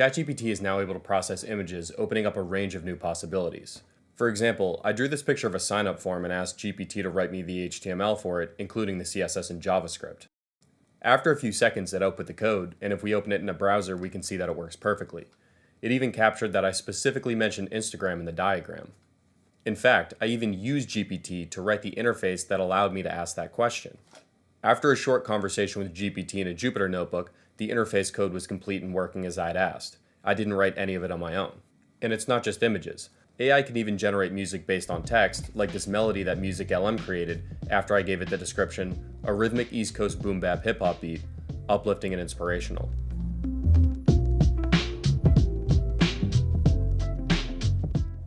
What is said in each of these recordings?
ChatGPT is now able to process images, opening up a range of new possibilities. For example, I drew this picture of a sign-up form and asked GPT to write me the HTML for it, including the CSS and JavaScript. After a few seconds, it output the code, and if we open it in a browser, we can see that it works perfectly. It even captured that I specifically mentioned Instagram in the diagram. In fact, I even used GPT to write the interface that allowed me to ask that question. After a short conversation with GPT in a Jupyter notebook, the interface code was complete and working as I'd asked. I didn't write any of it on my own. And it's not just images. AI can even generate music based on text, like this melody that MusicLM created after I gave it the description, a rhythmic East Coast boom bap hip hop beat, uplifting and inspirational.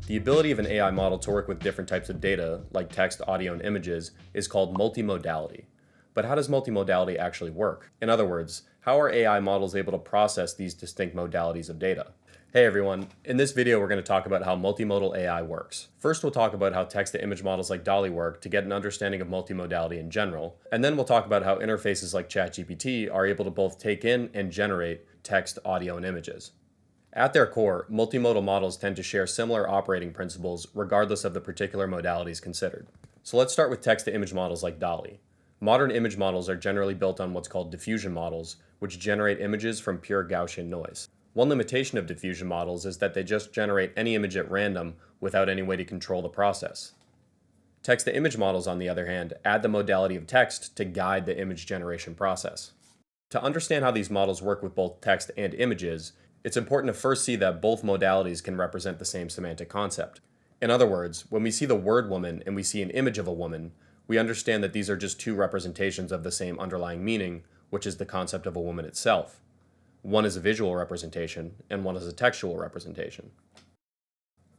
The ability of an AI model to work with different types of data, like text, audio, and images, is called multimodality. But how does multimodality actually work? In other words, how are AI models able to process these distinct modalities of data? Hey everyone, in this video we're going to talk about how multimodal AI works. First we'll talk about how text-to-image models like DALL-E work to get an understanding of multimodality in general, and then we'll talk about how interfaces like ChatGPT are able to both take in and generate text, audio, and images. At their core, multimodal models tend to share similar operating principles regardless of the particular modalities considered. So let's start with text-to-image models like DALL-E. Modern image models are generally built on what's called diffusion models, which generate images from pure Gaussian noise. One limitation of diffusion models is that they just generate any image at random without any way to control the process. Text-to-image models, on the other hand, add the modality of text to guide the image generation process. To understand how these models work with both text and images, it's important to first see that both modalities can represent the same semantic concept. In other words, when we see the word woman and we see an image of a woman, we understand that these are just two representations of the same underlying meaning, which is the concept of a woman itself. One is a visual representation, and one is a textual representation.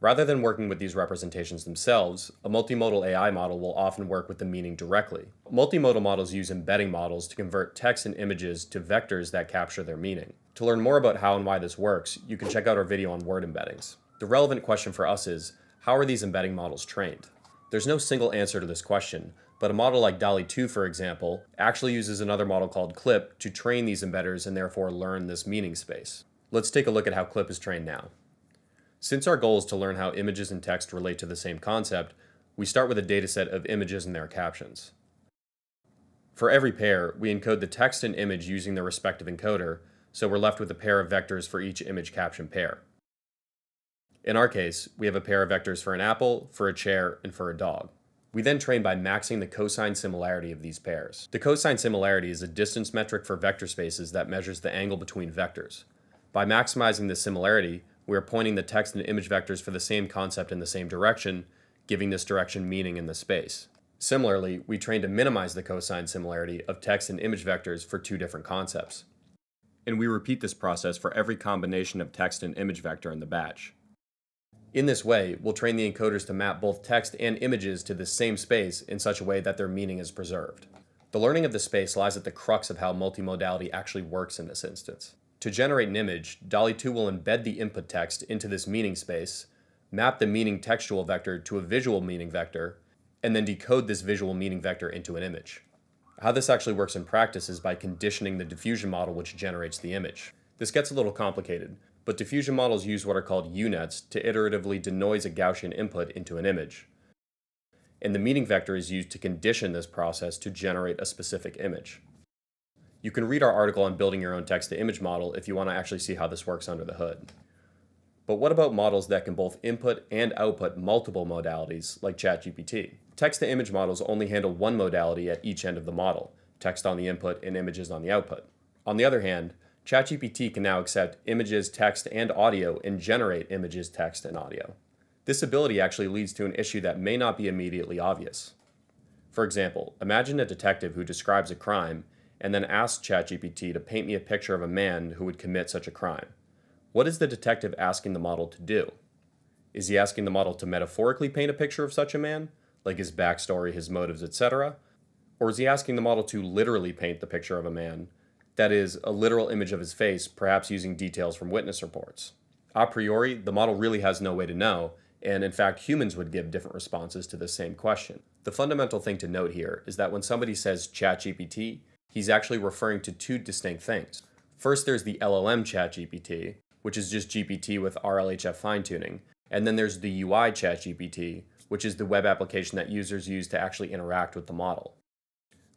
Rather than working with these representations themselves, a multimodal AI model will often work with the meaning directly. Multimodal models use embedding models to convert text and images to vectors that capture their meaning. To learn more about how and why this works, you can check out our video on word embeddings. The relevant question for us is, how are these embedding models trained? There's no single answer to this question, but a model like DALL-E 2, for example, actually uses another model called CLIP to train these embedders and therefore learn this meaning space. Let's take a look at how CLIP is trained now. Since our goal is to learn how images and text relate to the same concept, we start with a dataset of images and their captions. For every pair, we encode the text and image using their respective encoder, so we're left with a pair of vectors for each image caption pair. In our case, we have a pair of vectors for an apple, for a chair, and for a dog. We then train by maxing the cosine similarity of these pairs. The cosine similarity is a distance metric for vector spaces that measures the angle between vectors. By maximizing the similarity, we are pointing the text and image vectors for the same concept in the same direction, giving this direction meaning in the space. Similarly, we train to minimize the cosine similarity of text and image vectors for two different concepts. And we repeat this process for every combination of text and image vector in the batch. In this way, we'll train the encoders to map both text and images to the same space in such a way that their meaning is preserved. The learning of the space lies at the crux of how multimodality actually works in this instance. To generate an image, DALL-E 2 will embed the input text into this meaning space, map the meaning textual vector to a visual meaning vector, and then decode this visual meaning vector into an image. How this actually works in practice is by conditioning the diffusion model which generates the image. This gets a little complicated, but diffusion models use what are called U-nets to iteratively denoise a Gaussian input into an image. And the meaning vector is used to condition this process to generate a specific image. You can read our article on building your own text-to-image model if you want to actually see how this works under the hood. But what about models that can both input and output multiple modalities, like ChatGPT? Text-to-image models only handle one modality at each end of the model, text on the input and images on the output. On the other hand, ChatGPT can now accept images, text, and audio and generate images, text, and audio. This ability actually leads to an issue that may not be immediately obvious. For example, imagine a detective who describes a crime and then asks ChatGPT to paint me a picture of a man who would commit such a crime. What is the detective asking the model to do? Is he asking the model to metaphorically paint a picture of such a man, like his backstory, his motives, etc.? Or is he asking the model to literally paint the picture of a man, that is, a literal image of his face, perhaps using details from witness reports. A priori, the model really has no way to know, and in fact, humans would give different responses to the same question. The fundamental thing to note here is that when somebody says ChatGPT, he's actually referring to two distinct things. First, there's the LLM ChatGPT, which is just GPT with RLHF fine tuning. And then there's the UI ChatGPT, which is the web application that users use to actually interact with the model.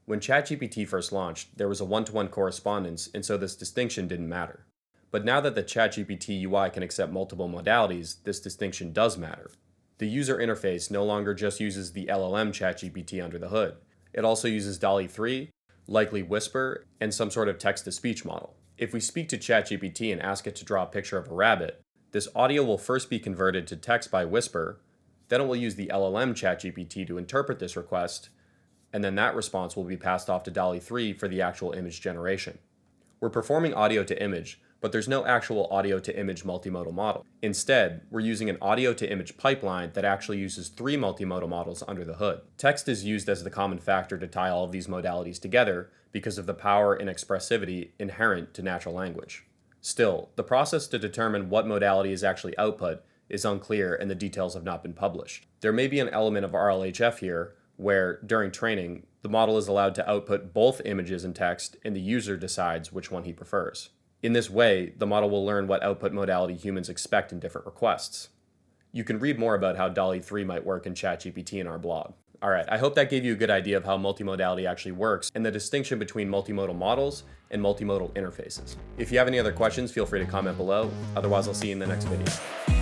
When ChatGPT first launched, there was a one to one correspondence, and so this distinction didn't matter. But now that the ChatGPT UI can accept multiple modalities, this distinction does matter. The user interface no longer just uses the LLM ChatGPT under the hood. It also uses DALL-E 3, likely Whisper, and some sort of text to speech model. If we speak to ChatGPT and ask it to draw a picture of a rabbit, this audio will first be converted to text by Whisper, then it will use the LLM ChatGPT to interpret this request, and then that response will be passed off to DALL-E 3 for the actual image generation. We're performing audio to image, but there's no actual audio to image multimodal model. Instead, we're using an audio to image pipeline that actually uses three multimodal models under the hood. Text is used as the common factor to tie all of these modalities together because of the power and expressivity inherent to natural language. Still, the process to determine what modality is actually output is unclear and the details have not been published. There may be an element of RLHF here where, during training, the model is allowed to output both images and text and the user decides which one he prefers. In this way, the model will learn what output modality humans expect in different requests. You can read more about how DALL-E 3 might work in ChatGPT in our blog. Alright, I hope that gave you a good idea of how multimodality actually works and the distinction between multimodal models and multimodal interfaces. If you have any other questions, feel free to comment below. Otherwise, I'll see you in the next video.